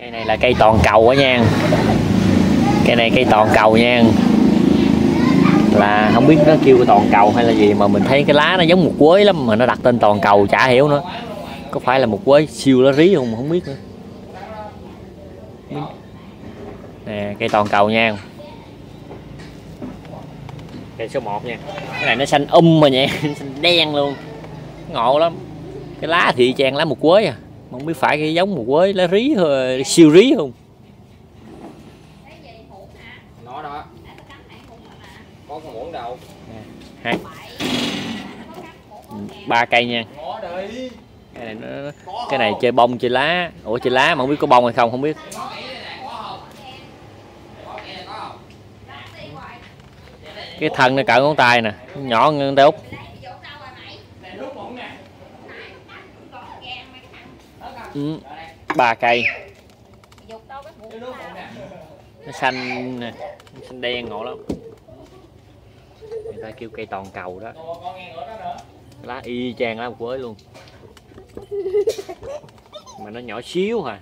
cây này là cây toàn cầu á nha. Cây này cây toàn cầu nha. Là không biết nó kêu toàn cầu hay là gì mà mình thấy cái lá nó giống một quế lắm mà nó đặt tên toàn cầu chả hiểu nữa. Có phải là một quế siêu lá rí không không biết nữa. Nè, cây toàn cầu nha. Cây số 1 nha. Cái này nó xanh um mà nha, xanh đen luôn. Ngộ lắm. Cái lá thì trang lá một quế à mà không biết phải cái giống một quế lá rí thôi siêu rí không? Nó đó. Có con muỗng đâu. Hai. Ba cây nha. Cái này nó cái này chơi bông chơi lá. Ủa chơi lá mà không biết có bông hay không không biết. Cái thân nó cỡ ngón tay nè nhỏ hơn tay út ừ, ba cây. Nó xanh nè nó xanh đen ngộ lắm. Người ta kêu cây toàn cầu đó. Lá y chang lá quế luôn. Mà nó nhỏ xíu à